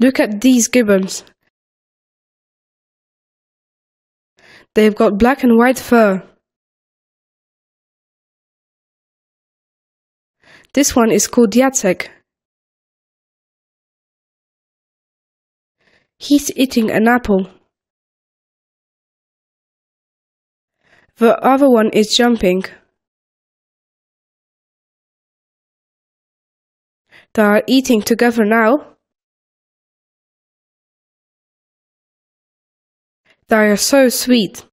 Look at these gibbons. They've got black and white fur. This one is called Jacek. He's eating an apple. The other one is jumping. They are eating together now. They are so sweet.